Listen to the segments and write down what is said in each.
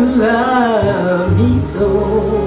to love me so.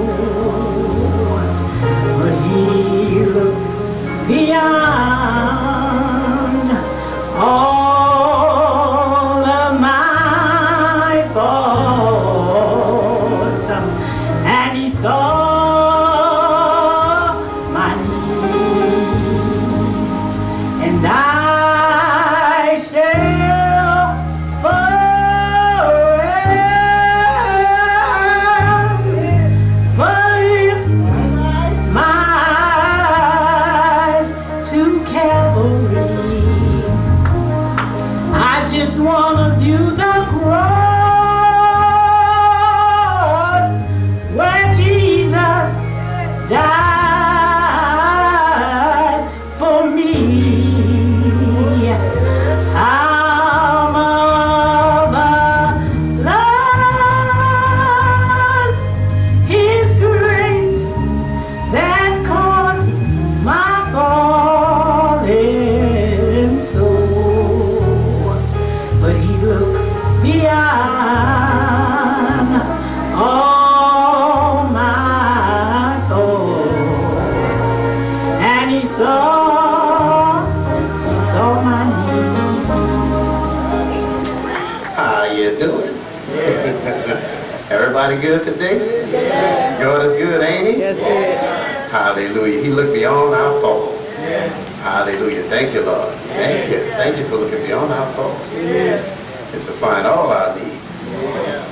Looked beyond our faults. Hallelujah. Thank you, Lord. Thank you. Thank you for looking beyond our faults. and supplying all our needs.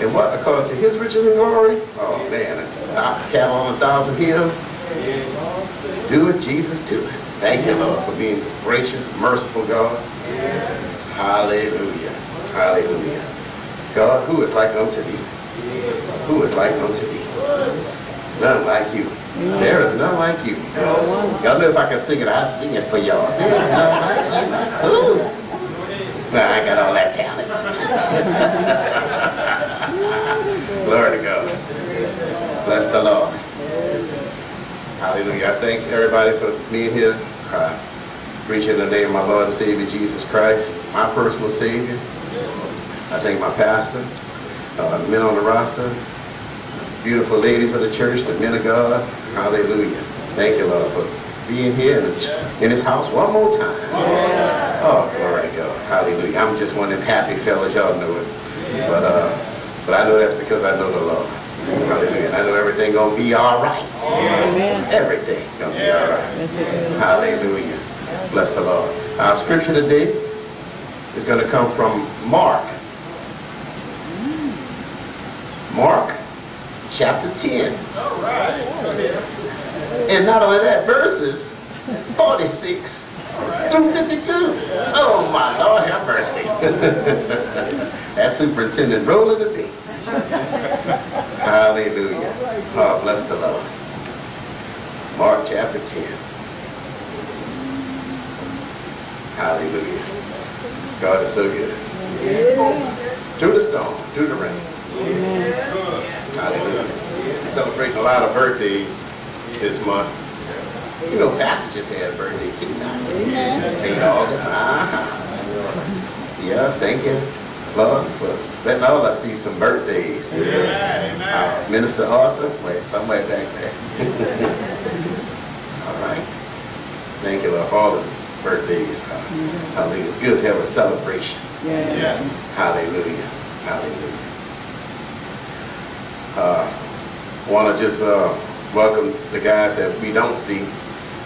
And what? According to his riches and glory? Oh man, a cattle on a thousand hills. Do it, Jesus, do it. Thank you, Lord, for being gracious, merciful God. Hallelujah. Hallelujah. God, who is like unto thee? Who is like unto thee? None like you. There is none like you. Y'all know if I could sing it, I'd sing it for y'all. There is none like you. Ooh. Nah, I got all that talent. Glory to God. Bless the Lord. Hallelujah. I thank everybody for being here. Uh, preaching the name of my Lord and Savior Jesus Christ, my personal Savior. I thank my pastor, uh, men on the roster, beautiful ladies of the church, the men of God. Hallelujah. Thank you, Lord, for being here in, in his house one more time. Oh, glory to God. Hallelujah. I'm just one of them happy fellas. Y'all know it. But, uh, but I know that's because I know the Lord. Hallelujah. And I know everything gonna be all right. Everything gonna be all right. Hallelujah. Bless the Lord. Our scripture today is going to come from Mark. Mark chapter 10. All right. And not only that, verses 46 through 52. Oh my Lord, have mercy. that superintendent rolling the day. Hallelujah. Oh, bless the Lord. Mark chapter 10. Hallelujah. God is so good. Through the storm, through the rain. Hallelujah. Celebrating a lot of birthdays this month. You know, Pastor just had a birthday too now. Late August. Uh-huh. Yeah, thank you, Lord, for letting all us see some birthdays. Uh, Minister Arthur, wait, somewhere back there. all right. Thank you, Lord, for all the birthdays. Uh, Hallelujah. It's good to have a celebration. Hallelujah. Hallelujah. Uh, Want to just uh, welcome the guys that we don't see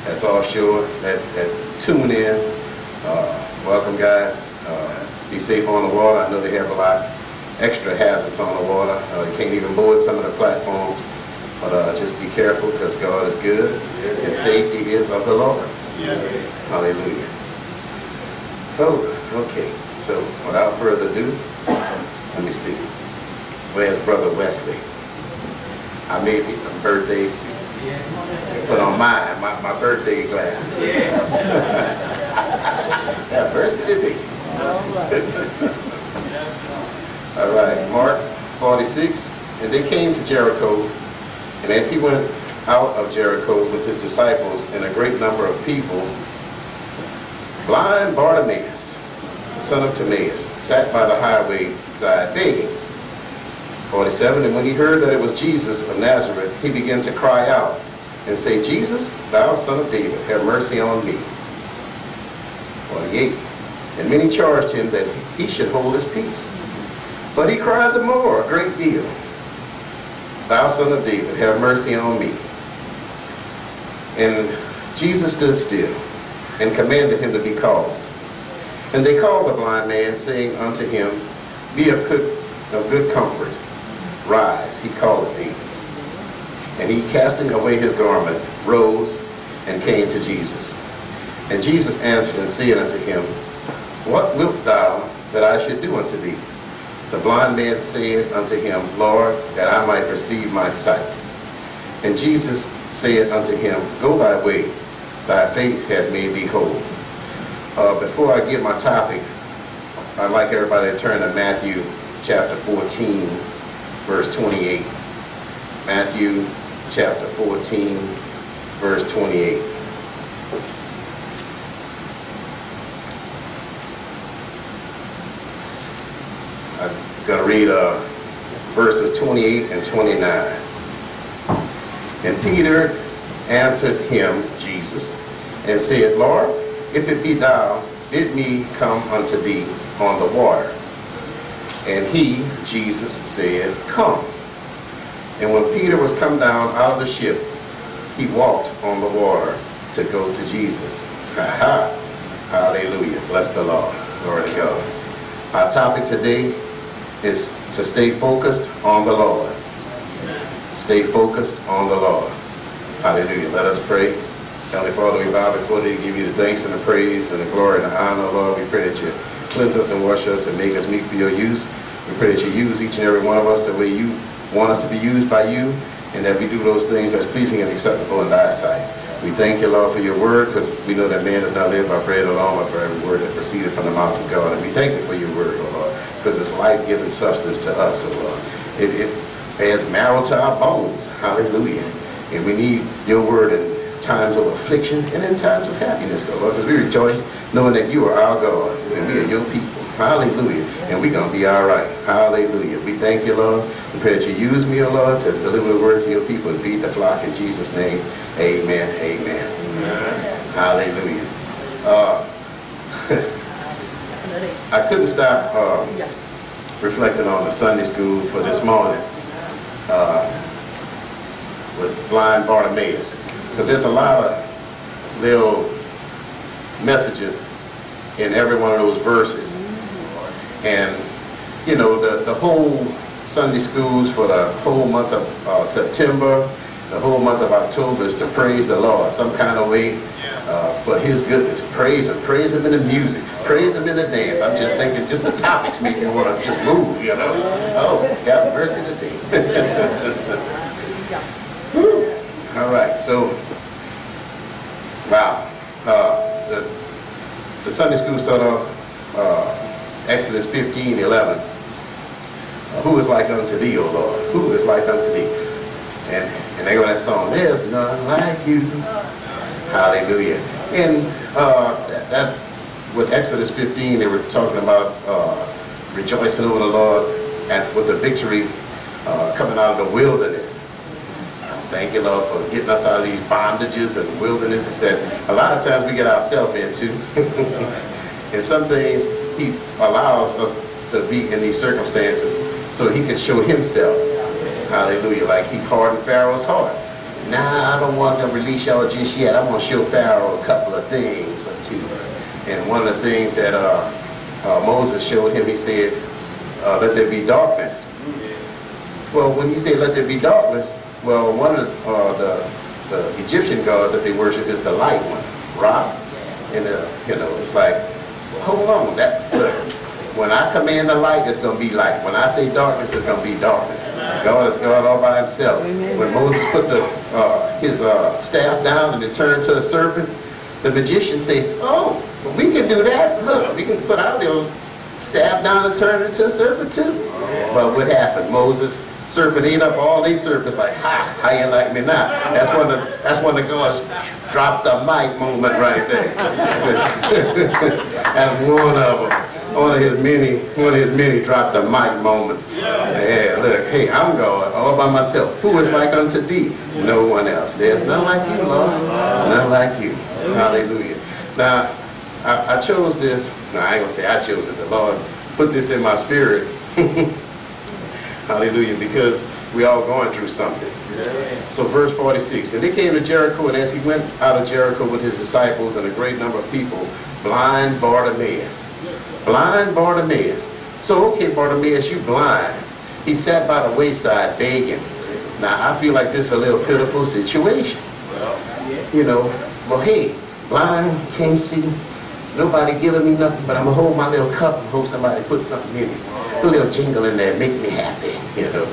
that's offshore that, that tune in. Uh, welcome, guys. Uh, be safe on the water. I know they have a lot extra hazards on the water. Uh, you can't even board some of the platforms. But uh, just be careful because God is good and safety is of the Lord. Hallelujah. Oh, okay. So without further ado, let me see. Where's Brother Wesley? I made me some birthdays too. Put on mine, my, my birthday glasses. Diversity. All right, Mark 46. And they came to Jericho, and as he went out of Jericho with his disciples and a great number of people, blind Bartimaeus, son of Timaeus, sat by the highway side begging. 47, and when he heard that it was Jesus of Nazareth, he began to cry out and say, Jesus, thou son of David, have mercy on me. 48, and many charged him that he should hold his peace. But he cried the more a great deal, Thou son of David, have mercy on me. And Jesus stood still and commanded him to be called. And they called the blind man, saying unto him, Be of good, of good comfort, rise, he calleth thee. And he, casting away his garment, rose and came to Jesus. And Jesus answered and said unto him, What wilt thou that I should do unto thee? The blind man said unto him, Lord, that I might receive my sight. And Jesus said unto him, Go thy way, thy faith hath made thee whole. Uh, before I give my topic, I'd like everybody to turn to Matthew chapter 14, verse 28. Matthew chapter 14, verse 28. I'm going to read uh, verses 28 and 29. And Peter answered him, Jesus, and said, Lord, if it be thou, bid me come unto thee on the water. And he, Jesus, said, Come. And when Peter was come down out of the ship, he walked on the water to go to Jesus. Ha ha. Hallelujah. Bless the Lord. Glory to God. Our topic today is to stay focused on the Lord. Stay focused on the Lord. Hallelujah. Let us pray. Heavenly Father, we bow before thee, give you the thanks and the praise and the glory and the honor, Lord. We pray that you cleanse us and wash us and make us meet for your use. We pray that you use each and every one of us the way you want us to be used by you, and that we do those things that's pleasing and acceptable in thy sight. We thank you, Lord, for your word, because we know that man does not live by bread alone, but for every word that proceeded from the mouth of God. And we thank you for your word, oh Lord, because it's life-giving substance to us, oh Lord. It, it adds marrow to our bones. Hallelujah. And we need your word in times of affliction and in times of happiness, Lord, because we rejoice knowing that you are our God and we are your people. Hallelujah. And we're going to be all right. Hallelujah. We thank you, Lord. We pray that you use me, O Lord, to deliver the word to your people and feed the flock in Jesus' name. Amen. Amen. Hallelujah. Uh, I couldn't stop uh, reflecting on the Sunday school for this morning uh, with blind Bartimaeus. Because there's a lot of little messages in every one of those verses. And, you know, the, the whole Sunday schools for the whole month of uh, September, the whole month of October is to praise the Lord some kind of way uh, for his goodness. Praise him. Praise him in the music. Praise him in the dance. I'm just thinking just the topics make me want to just move, you know. Oh, God mercy today. All right, so, wow. Uh, the, the Sunday school start off uh, Exodus 15, 11. Uh, who is like unto thee, O Lord? Who is like unto thee? And, and they go that song, there's none like you. Hallelujah. And uh, that, that, with Exodus 15, they were talking about uh, rejoicing over the Lord and with the victory uh, coming out of the wilderness. Thank you, Lord, for getting us out of these bondages and wildernesses that a lot of times we get ourselves into. and some things He allows us to be in these circumstances so He can show Himself. Hallelujah. Like He hardened Pharaoh's heart. Nah, I don't want to release y'all just yet. I want to show Pharaoh a couple of things or two. And one of the things that uh, uh, Moses showed him, he said, uh, let there be darkness. Well, when he said, let there be darkness, well, one of uh, the, the Egyptian gods that they worship is the light one, Ra. And, uh, you know, it's like, well, hold on. That, look, when I command the light, it's going to be light. When I say darkness, it's going to be darkness. God is God all by himself. When Moses put the, uh, his uh, staff down and it turned to a serpent, the magician said, oh, we can do that. Look, we can put our little staff down and turn it into a serpent too. But what happened? Moses serpent ate up all these serpents like, ha, how you like me now? That's when the that's when the God dropped the mic moment right there. that's one of them. One of his many, one of his many dropped the mic moments. Yeah, look, hey, I'm God all by myself. Who is like unto thee? No one else. There's none like you, Lord. None like you. Hallelujah. Now, I, I chose this. No, I ain't gonna say I chose it. The Lord put this in my spirit. Hallelujah, because we all going through something. So verse 46, and they came to Jericho, and as he went out of Jericho with his disciples and a great number of people, blind Bartimaeus. Blind Bartimaeus. So, okay, Bartimaeus, you blind. He sat by the wayside begging. Now, I feel like this is a little pitiful situation. You know, well, hey, blind, can't see, nobody giving me nothing, but I'm going to hold my little cup and hope somebody put something in it. A little jingle in there, make me happy, you know.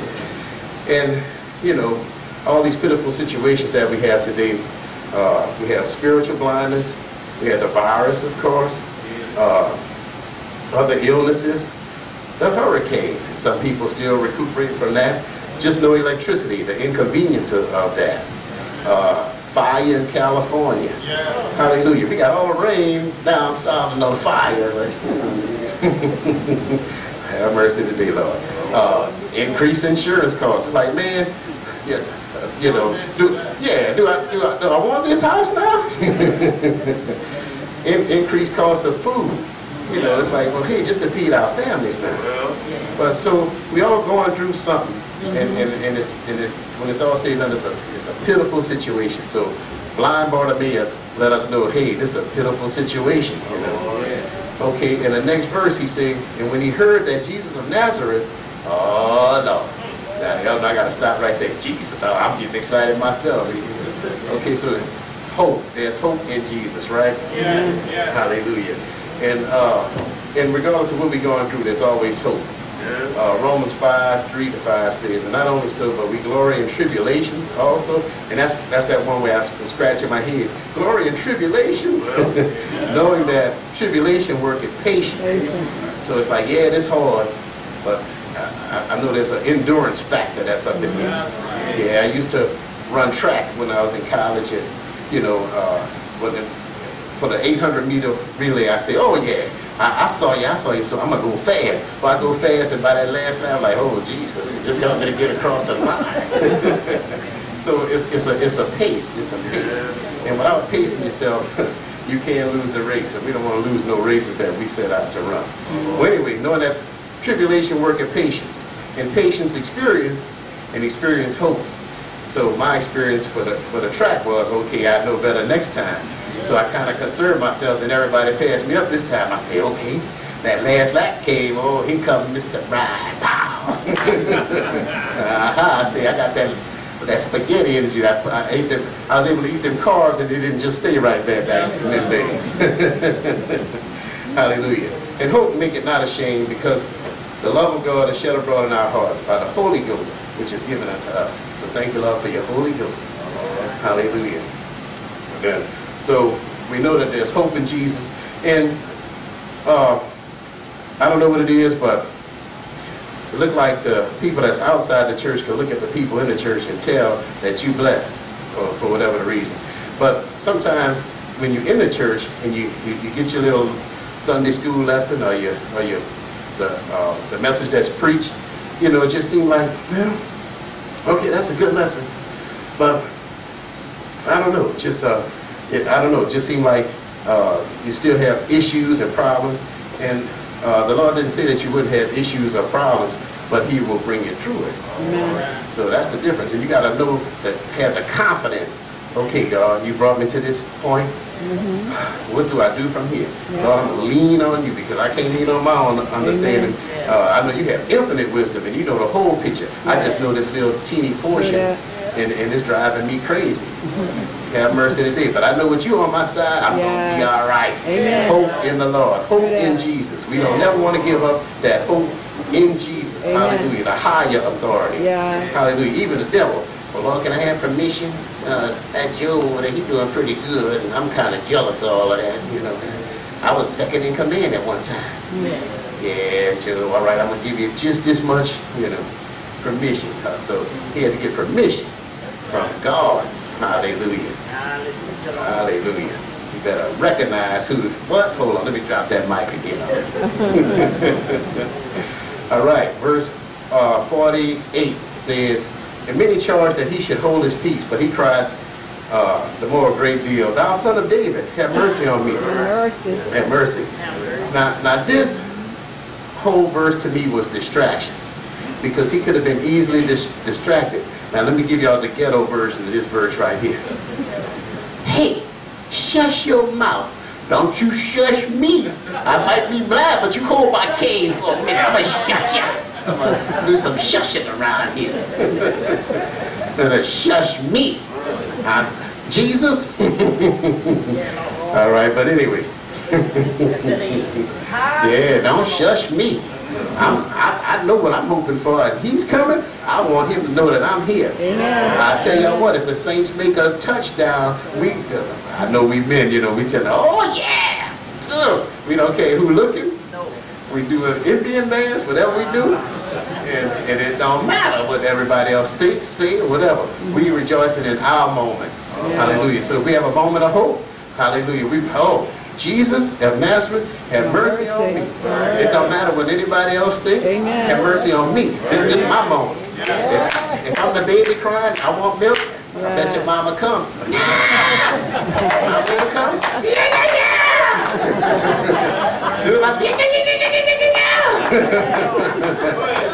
And, you know, all these pitiful situations that we have today, uh, we have spiritual blindness, we have the virus, of course, uh, other illnesses, the hurricane. Some people still recuperating from that. Just no electricity, the inconvenience of, of that. Uh, fire in California. Hallelujah. We got all the rain down south and no fire. Like, hmm. Have mercy today, Lord. Uh, increase insurance costs. It's like, man, yeah, you know, do, yeah, do I, do I, do I want this house now? In, increased cost of food. You know, it's like, well, hey, just to feed our families now. But so we all going through something, and, and, and, it's, and it, when it's all said and done, it's a, it's a pitiful situation. So blind Bartimaeus let us know, hey, this is a pitiful situation, you know. Okay, in the next verse he said, and when he heard that Jesus of Nazareth, oh no. Now, I gotta stop right there. Jesus, I'm getting excited myself. Okay, so hope. There's hope in Jesus, right? Yeah, yeah. Hallelujah. And uh, and regardless of what we're going through, there's always hope. Uh, Romans 5, 3 to 5 says, and not only so, but we glory in tribulations also. And that's that's that one way I was scratching my head. Glory in tribulations. Knowing that tribulation worketh patience. So it's like, yeah, it's hard, but I, I- I know there's an endurance factor that's up in me. Yeah, I used to run track when I was in college, and you know, uh, when the, for the 800 meter relay, I say, oh yeah, I, I saw you, I saw you, so I'm gonna go fast. But I go fast, and by that last lap, I'm like, oh Jesus, just help me to get across the line. so it's, it's a it's a pace, it's a pace, and without pacing yourself. You can't lose the race, and we don't want to lose no races that we set out to run. Well, anyway, knowing that tribulation work worketh patience, and patience experience, and experience hope. So my experience for the for the track was okay. I know better next time. So I kind of concerned myself, and everybody passed me up this time. I say, okay, that last lap came. Oh, here come Mr. Bride. Pow. uh-huh. I say, I got that that spaghetti energy. I, I ate them. I was able to eat them carbs, and they didn't just stay right there back in them days. Hallelujah. And hope make it not ashamed, because the love of God is shed abroad in our hearts by the Holy Ghost, which is given unto us. So thank you, Lord, for your Holy Ghost. Hallelujah. Amen. So we know that there's hope in Jesus. And uh, I don't know what it is, but it look like the people that's outside the church can look at the people in the church and tell that you blessed or for whatever the reason. But sometimes when you're in the church and you, you, you get your little Sunday school lesson or your or your the uh, the message that's preached, you know, it just seemed like, well, okay, that's a good lesson, but I don't know, just uh, it, I don't know, it just seemed like uh, you still have issues and problems, and uh, the Lord didn't say that you wouldn't have issues or problems, but He will bring you through it. So that's the difference, and you got to know that, have the confidence. Okay, God, you brought me to this point. What do I do from here? Lord, I'm gonna lean on you because I can't lean on my own understanding. Uh, I know you have infinite wisdom and you know the whole picture. I just know this little teeny portion, Yeah. and, and it's driving me crazy. Have mercy today. But I know with you on my side, I'm gonna be all right. Amen. Hope in the Lord. Hope in Jesus. We don't never want to give up that hope in Jesus. Amen. Hallelujah. The higher authority. Yeah. Hallelujah. Even the devil. Well, Lord, can I have permission? Uh, that Job over there, he doing pretty good, and I'm kind of jealous of all of that, you know. I was second in command at one time. Yeah, Job, all right, I'm going to give you just this much, you know, permission. Uh, so he had to get permission from God. Hallelujah. Hallelujah. You better recognize who, what? Hold on, let me drop that mic again. All right, verse uh, 48 says, And many charged that he should hold his peace, but he cried uh, the more a great deal, Thou son of David, have mercy on me. Have Mercy. Have mercy. Now, now this whole verse to me was distractions because he could have been easily dis- distracted. Now let me give y'all the ghetto version of this verse right here. Hey, shush your mouth. Don't you shush me. I might be blind, but you hold my cane for a minute. I'm gonna shut you. I'm gonna do some shushing around here. Gonna shush me. Uh, Jesus. All right, but anyway. Yeah, don't shush me. I'm, I, I know what I'm hoping for. If he's coming, I want him to know that I'm here. Amen. I tell y'all what, if the Saints make a touchdown, we, I know we men, you know, we tell them, oh yeah, Ugh. we don't care who looking. No. We do an Indian dance, whatever we do, and, and it don't matter what everybody else thinks, say, whatever. We rejoicing in our moment. Hallelujah. So we have a moment of hope. Hallelujah. We oh Jesus of Nazareth, have mercy on me. It don't matter what anybody else think. Amen. Have mercy on me. This is my moment. If, if I'm the baby crying, I want milk. I bet your mama come. Mama will come. Do it like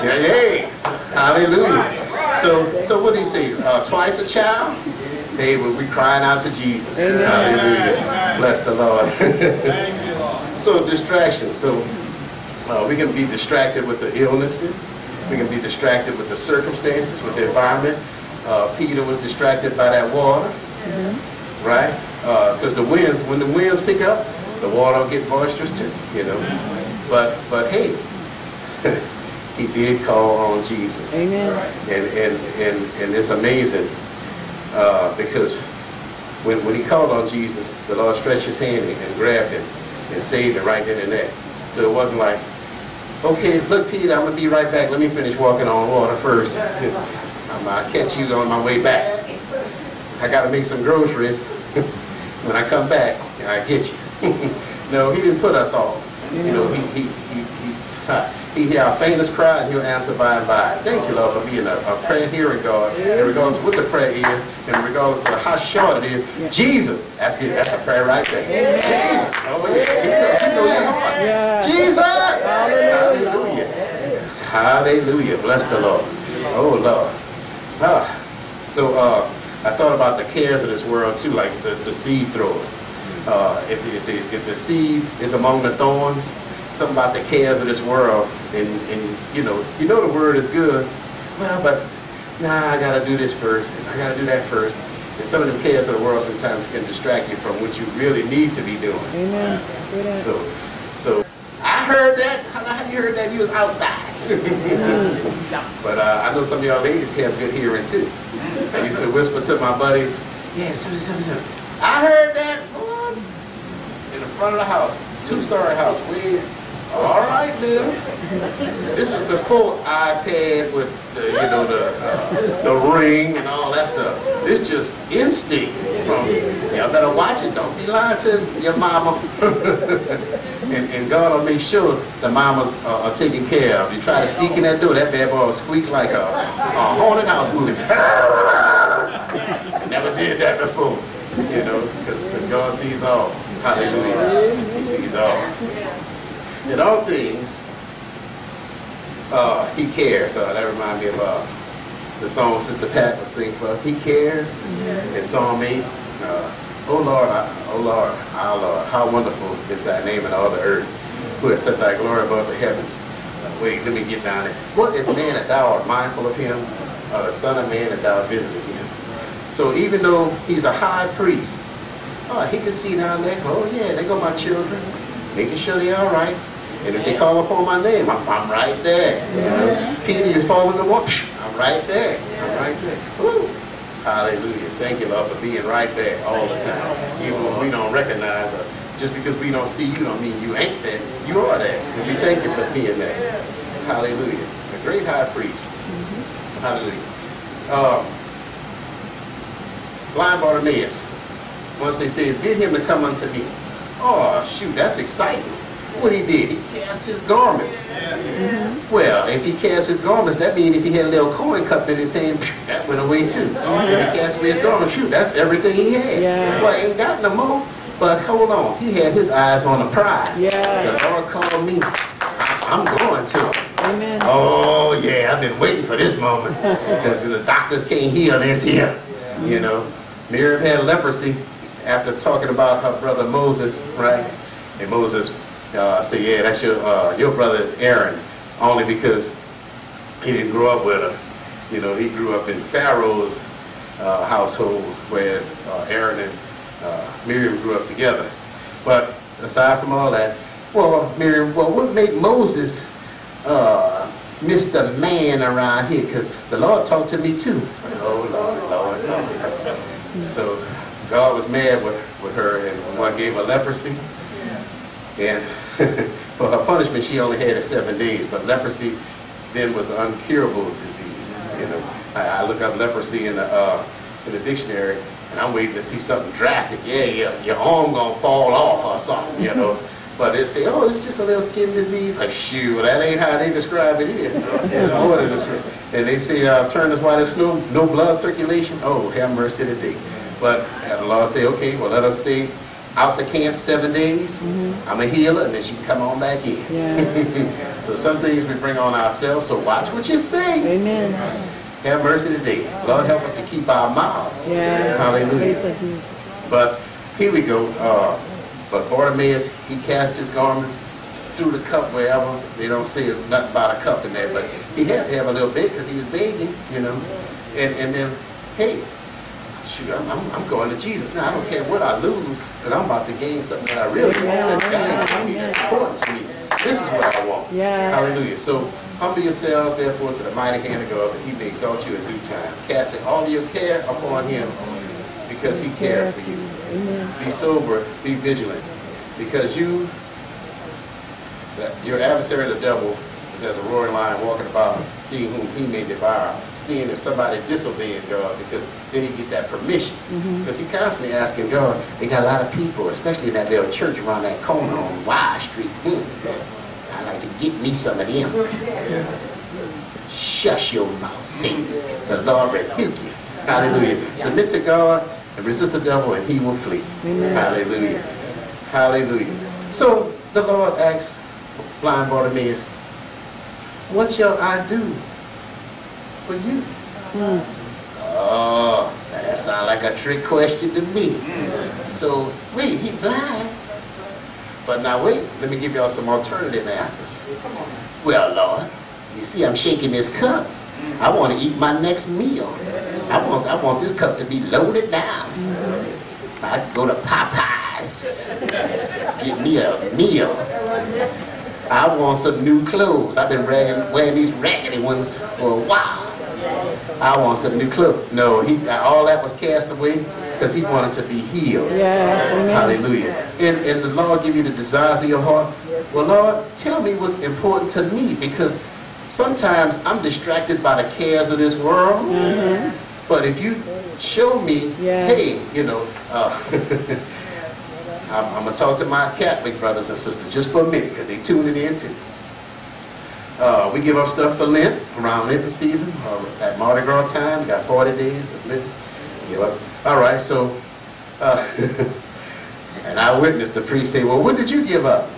yeah, yeah. Hallelujah. So, so what do you say? Uh, twice a child? They will be crying out to Jesus. Amen. Hallelujah. Bless the Lord. Thank you, Lord. So distractions. So uh, we can be distracted with the illnesses. We can be distracted with the circumstances, with the environment. Uh, Peter was distracted by that water, right? Because the winds, when the winds pick up, the water will get boisterous too, you know. But but hey, he did call on Jesus, Amen. and and and, and it's amazing uh, because when, when he called on Jesus, the Lord stretched his hand and, grabbed him and saved him right then and there. So it wasn't like, okay, look, Peter, I'm gonna be right back. Let me finish walking on water first. I'm gonna catch you on my way back. I gotta make some groceries. when I come back, I get you. no, he didn't put us off. You know, he he he he, he hear our faintest cry and he'll answer by and by. Thank you, Lord, for being a, a prayer hearing God. And regardless of what the prayer is, and regardless of how short it is, Jesus, that's it. That's a prayer right there. Jesus. Oh yeah. Know, he know your heart. Jesus. Hallelujah. Hallelujah. Hallelujah. Bless the Lord. Oh Lord. Ah. So uh, I thought about the cares of this world too, like the, the seed thrower. Uh, if, if, the, if the seed is among the thorns, something about the cares of this world, and, and you know, you know the word is good. Well, but nah, I gotta do this first, and I gotta do that first. And some of the cares of the world sometimes can distract you from what you really need to be doing. Amen. Answer. So, so I heard that. You heard that? You was outside. but uh, I know some of y'all ladies have good hearing too. I used to whisper to my buddies, "Yeah, so, so, so. I heard that in the front of the house, two-story house. We, all right, then. This is before iPad with the, you know, the uh, the ring and all that stuff. It's just instinct from y'all better watch it. Don't be lying to your mama. and, and God will make sure the mamas are, are taken care of. You try to sneak in that door, that bad boy will squeak like a, a haunted house movie. Never did that before, you know, because God sees all. Hallelujah. He sees all. In all things, uh, he cares. Uh, that reminds me of uh, the song Sister Pat was singing for us. He cares. In Psalm 8. Uh, oh Lord, I, oh Lord, our Lord, how wonderful is thy name in all the earth, who has set thy glory above the heavens. Uh, wait, let me get down there. What is man that thou art mindful of him, or the son of man that thou visitest him? So even though he's a high priest, oh, he can see down there, oh yeah, they go my children, making sure they're all right. And if they call upon my name, I'm, I'm right there. You know, Peter is falling the water, I'm right there. I'm right there. Woo. Hallelujah. Thank you, Lord, for being right there all the time. Even when we don't recognize it. Just because we don't see you don't mean you ain't there. You are there. And we thank you for being there. Hallelujah. A great high priest. Hallelujah. Uh, blind Bartimaeus. Once they said, bid him to come unto me. Oh, shoot, that's exciting. What he did, he cast his garments. Mm-hmm. Well, if he cast his garments, that means if he had a little coin cup in his hand, that went away too. Oh, if he cast away his garments, shoot, that's everything he had. Yeah. Well, ain't got no more. But hold on, he had his eyes on the prize. Yeah. The Lord called me. I'm going to him. Amen. Oh yeah, I've been waiting for this moment because the doctors can't heal this here. You know, Miriam had leprosy after talking about her brother Moses, right? And Moses uh, said, "Yeah, that's your uh, your brother is Aaron, only because he didn't grow up with her. You know, he grew up in Pharaoh's uh, household, whereas uh, Aaron and uh, Miriam grew up together. But aside from all that, well, Miriam, well, what made Moses uh, Mr. Man around here? Because the Lord talked to me too. It's like, oh, Lord, Lord, Lord. So God was mad with, with her and what gave her leprosy. And for her punishment, she only had it seven days. But leprosy then was an uncurable disease. You know, I, I look up leprosy in the uh, in the dictionary, and I'm waiting to see something drastic. Yeah, your, your arm gonna fall off or something. You know. But they say, oh, it's just a little skin disease. Like, shoot, that ain't how they describe it here. You know, what it is. And they say, uh, turn as white as snow, no blood circulation. Oh, have mercy today. But the Lord say, okay, well, let us stay out the camp seven days. I'm a healer, and then she can come on back in. Yeah. so some things we bring on ourselves, so watch what you say. Amen. Have mercy today. Lord, help us to keep our mouths. Yeah. Hallelujah. Praise the Lord. But here we go. Uh, But Bartimaeus, he cast his garments through the cup wherever. They don't say nothing about a cup in there, but he had to have a little bit because he was begging, you know. And, and then, hey, shoot, I'm, I'm, I'm going to Jesus now. I don't care what I lose because I'm about to gain something that I really want. That's to me. That's important to me. This is what I want. Yeah. Hallelujah. So humble yourselves, therefore, to the mighty hand of God that he may exalt you in due time. Casting all your care upon him because he cared for you. Amen. Be sober, be vigilant, because you, that your adversary the devil, as a roaring lion walking about, seeing whom he may devour, seeing if somebody disobeying God, because then he get that permission. Because he constantly asking God, they got a lot of people, especially in that little church around that corner on Y Street. Hmm. I like to get me some of them. Shush your mouth, Satan. The Lord rebuke you. Hallelujah. Submit to God and resist the devil, and he will flee. Amen. Hallelujah. Hallelujah. So the Lord asks blind Bartimaeus, What shall I do for you? Mm. Oh, now that sounds like a trick question to me. So, wait, he blind? But now wait, let me give y'all some alternative answers. Well, Lord, you see I'm shaking this cup. I want to eat my next meal. I want, I want this cup to be loaded down. I go to Popeyes, get me a meal. I want some new clothes. I've been ragging, wearing these raggedy ones for a while. I want some new clothes. No, he all that was cast away because he wanted to be healed. Yes. Amen. Hallelujah. And, and the Lord give you the desires of your heart. Well, Lord, tell me what's important to me because sometimes I'm distracted by the cares of this world. Mhm. But if you show me, Yes. hey, you know, uh, I'm, I'm going to talk to my Catholic brothers and sisters just for a minute because they tuned it in too. Uh, we give up stuff for Lent, around Lenten season, or at Mardi Gras time. We got 40 days of Lent. Give up. All right, so, uh, and I witnessed the priest say, well, what did you give up?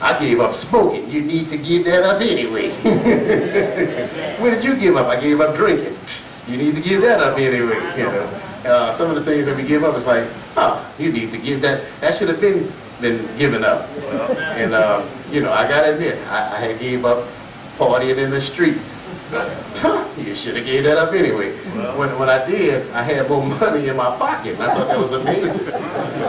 I gave up smoking. You need to give that up anyway. what did you give up? I gave up drinking. You need to give that up anyway. You know, uh, some of the things that we give up is like, oh, you need to give that. That should have been been given up. And uh, you know, I gotta admit, I, I had gave up partying in the streets. You should have gave that up anyway. When, when I did, I had more money in my pocket. And I thought that was amazing.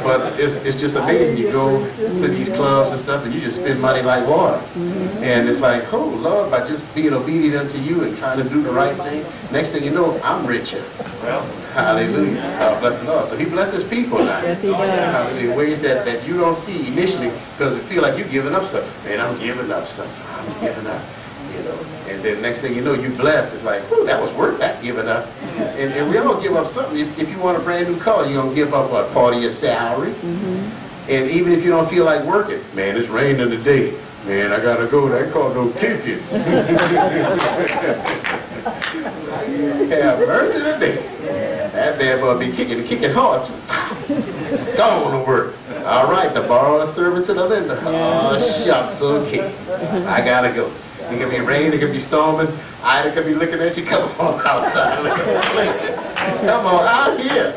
But it's, it's just amazing. You go to these clubs and stuff and you just spend money like water. Mm-hmm. And it's like, oh Lord, by just being obedient unto you and trying to do the right thing, next thing you know, I'm richer. Well. Hallelujah. God bless the Lord. So he blesses people now. Yes, he does. Hallelujah. Ways that, that you don't see initially because it feel like you're giving up something. Man, I'm giving up something. I'm giving up. You know, then next thing you know, you blessed. It's like, that was worth that giving up. And, and we all give up something. If, if you want a brand new car, you're going to give up what, part of your salary. Mm-hmm. And even if you don't feel like working, man, it's raining today. Man, I got to go. That car don't no kicking. Have mercy today. That bad boy be kicking, kicking hard too. On to work. All right, the borrower servant to the lender. Oh, shucks, okay. I gotta go. It could be rain, it could be storming. Ida could be looking at you. Come on outside, some clean. Come on out here.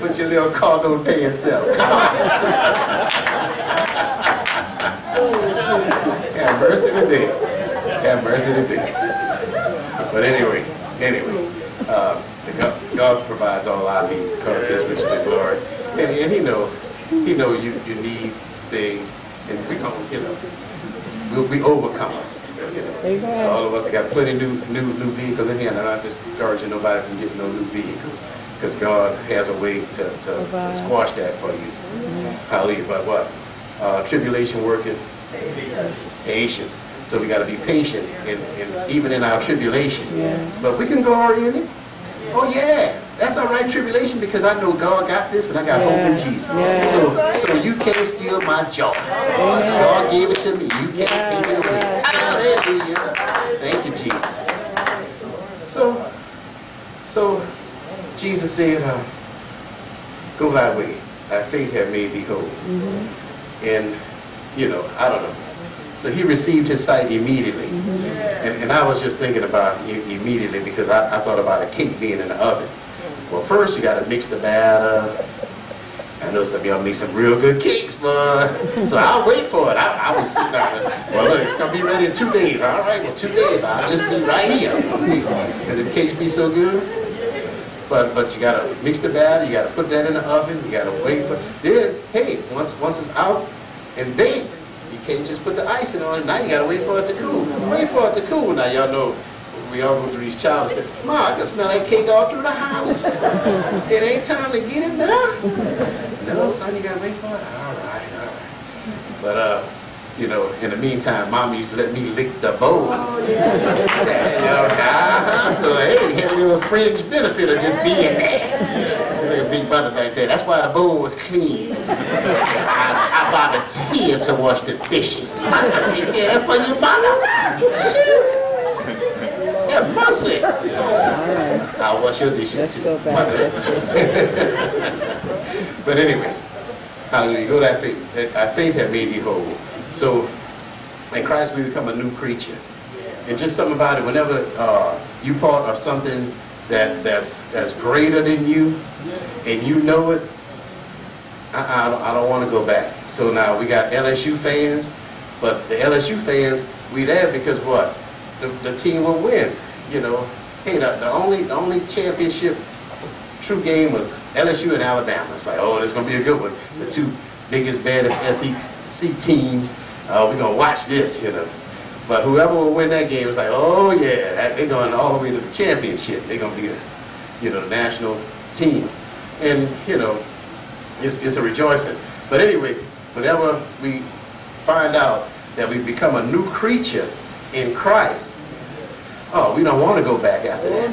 Put your little car note pay itself. Come on. Have mercy today. Have mercy today. But anyway, anyway, uh, God, God provides all our needs according to His riches and glory, and, and He know, He know you, you need things, and we gonna, you know, we'll be overcomers. You know, Amen. so all of us got plenty new, new, new vehicles in here, I'm not discouraging nobody from getting no new vehicles, because God has a way to, to, to squash that for you. Hallelujah. But what? Uh, tribulation working patience. So we got to be patient, in, in, even in our tribulation. Yeah. But we can glory in it. Oh yeah, that's all right, tribulation, because I know God got this, and I got hope in Jesus. Yeah. So, so you can't steal my joy. God gave it to me. You can't Yeah, take it away. yeah. Hallelujah. Thank you, Jesus. So, so Jesus said, uh, "Go thy way. Thy faith have made thee whole." and you know, I don't know. So he received his sight immediately. And, and I was just thinking about immediately because I, I thought about a cake being in the oven. Well, first you got to mix the batter, I know some of y'all make some real good cakes, boy. So I'll wait for it. I, I was sitting there. Well, look, it's gonna be ready in two days. All right, well, two days. I'll just be right here. And the cakes be so good. But but you gotta mix the batter. You gotta put that in the oven. You gotta wait for. Then hey, once once it's out and baked, you can't just put the icing on it. Now you gotta wait for it to cool. Wait for it to cool. Now y'all know we all go through these childish things. Ma, I can smell that cake all through the house. it ain't time to get it now. No, son, you gotta wait for it. All right, all right. But uh, you know, in the meantime, Mama used to let me lick the bowl. Oh, yeah. Uh-huh. So hey, had a little fringe benefit of just being there. Like a big brother back there. That's why the bowl was clean. I, I volunteered to wash the dishes. I take care of for you, mama. Shoot. Have mercy. I'll wash your dishes Let's too. go back. mother. but anyway, hallelujah. Go that faith. That faith had made you whole. So in Christ we become a new creature. And just something about it, whenever uh, you part of something that, that's, that's greater than you, and you know it, I, I don't, I don't want to go back. So now we got LSU fans, but the LSU fans, we there because what? The, the team will win. You know, hey, the, the only the only championship true game was LSU and Alabama. It's like, oh, this is gonna be a good one. The two biggest, baddest SEC teams. Uh, we're gonna watch this, you know. But whoever will win that game is like, oh yeah, they're going all the way to the championship. They're gonna be, a, you know, the national team, and you know, it's, it's a rejoicing. But anyway, whenever we find out that we become a new creature in Christ, oh, we don't want to go back after that.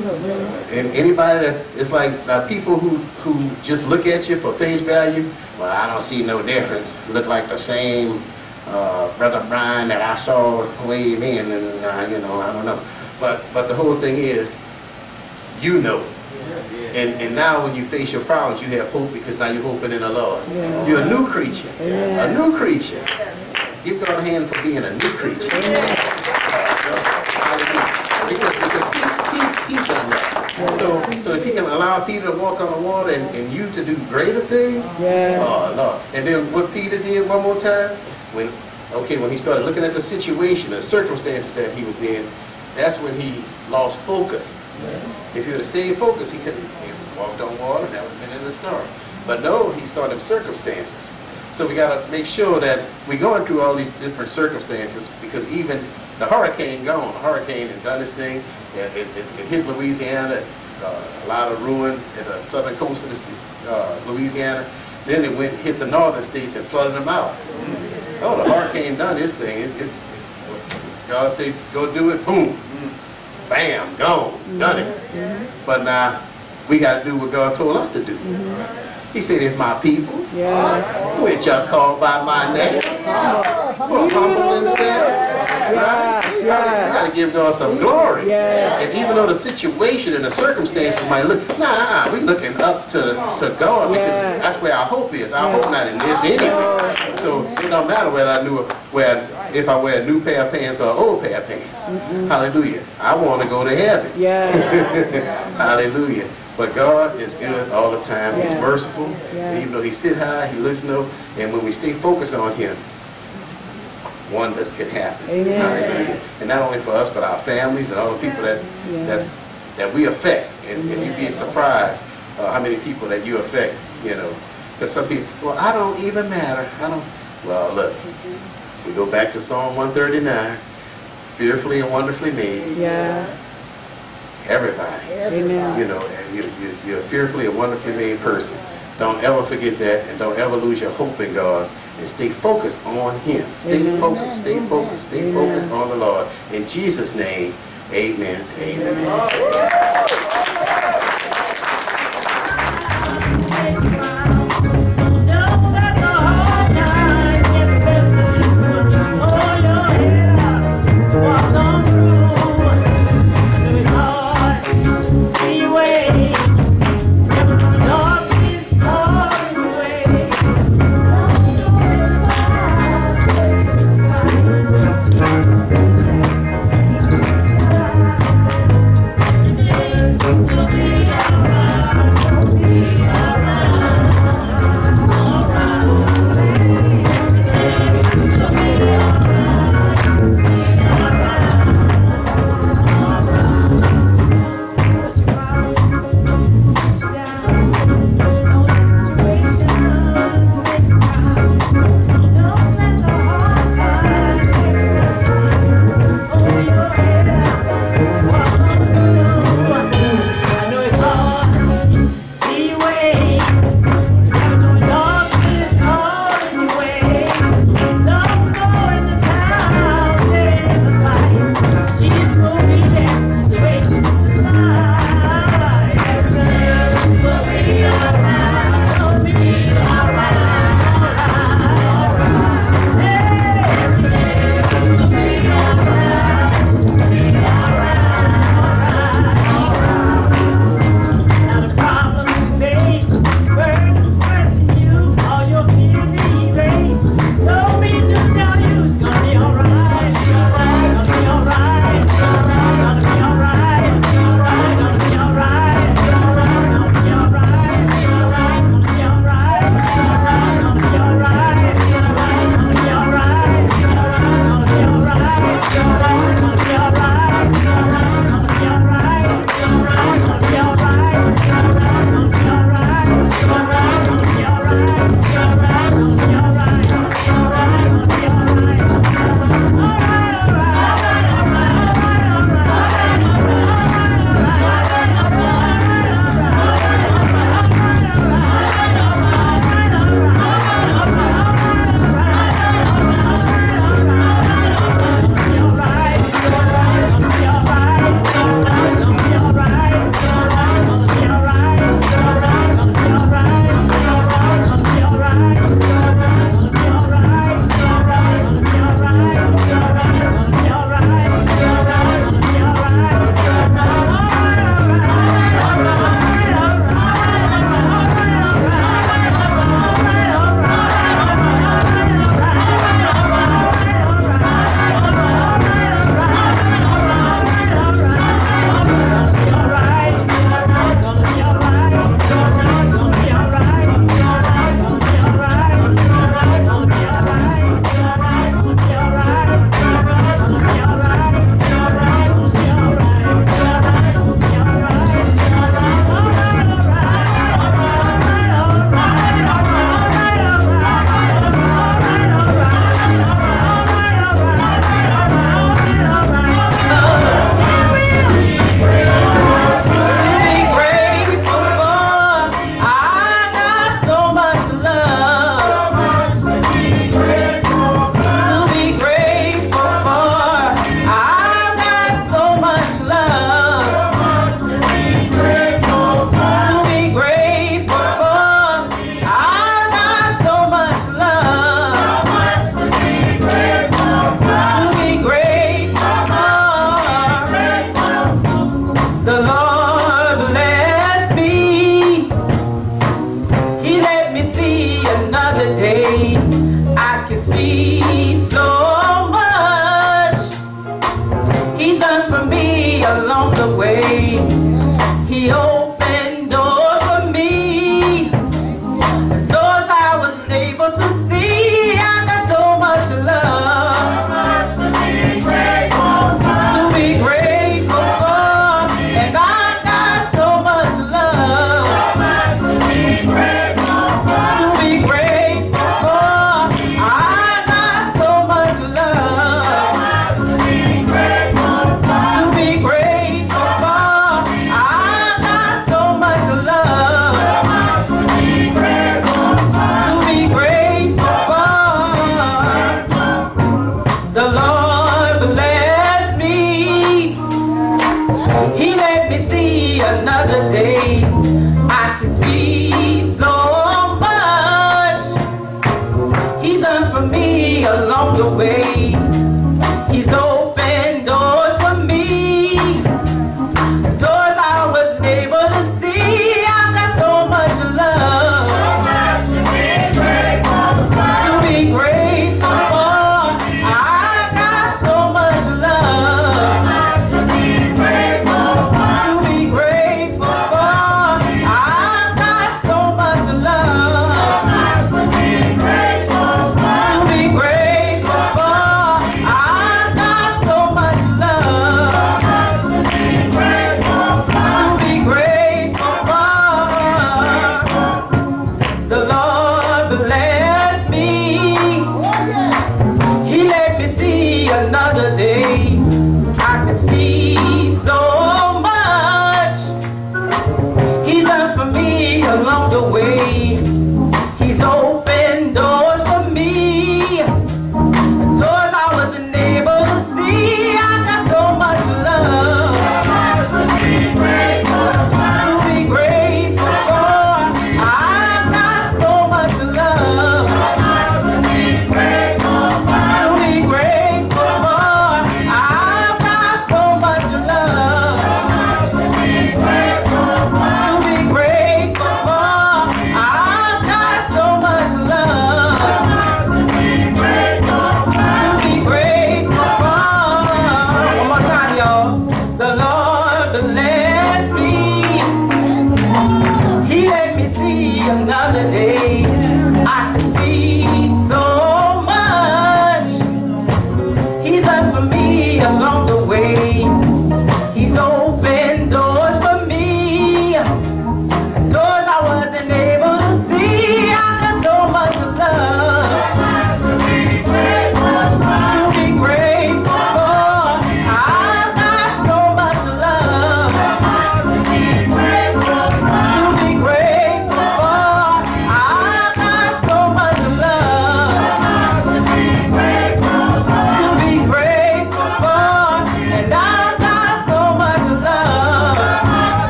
And anybody that it's like uh, people who who just look at you for face value. Well, I don't see no difference. Look like the same uh, brother Brian that I saw way in, and uh, you know I don't know. But but the whole thing is, you know. And, and now when you face your problems, you have hope because now you're hoping in the Lord. Yeah. You're a new creature. Amen. A new creature. Give God a hand for being a new creature. Because, because he, he, he done that. So, so if he can allow Peter to walk on the water and, and you to do greater things, Yeah. oh Lord. And then what Peter did one more time, when okay, when he started looking at the situation, the circumstances that he was in, that's when he lost focus. If he would have stayed focused, he could have walked on water, that would have been in the story. But no, he saw them circumstances. So we got to make sure that we're going through all these different circumstances because even the hurricane gone, the hurricane had done this thing, it, it, it it hit Louisiana, uh, a lot of ruin in the southern coast of the, uh, Louisiana. Then it went hit the northern states and flooded them out. Oh, the hurricane done this thing. It, it, God said, go do it, boom. Bam, gone, done it. But now we got to do what God told us to do. He said, if my people, Yes. which are called by my name, will humble themselves, right? Yes, We yes. got to give God some glory. Yes. And even though the situation and the circumstances might look, nah, nah, we're looking up to, to God because Yeah. that's where our hope is. Our hope not in this anyway. So it don't matter whether I knew where if I wear a new pair of pants or an old pair of pants. Mm-hmm. Hallelujah. I want to go to heaven. Yes. Hallelujah. But God is good all the time. He's merciful. Even though He sit high, He looks low. And when we stay focused on Him, wonders can happen. Amen. And not only for us, but our families and all the people that that's that we affect. And, and you'd be surprised uh, how many people that you affect. You know, because some people, well, I don't even matter. I don't. Well, look, we go back to Psalm 139. Fearfully and wonderfully made. Yeah. Everybody. Amen. You know, and you, you, you're a fearfully and wonderfully made person. Don't ever forget that and don't ever lose your hope in God and stay focused on Him. Stay Amen. focused, stay focused, stay Amen. focused on the Lord. In Jesus' name, amen, amen.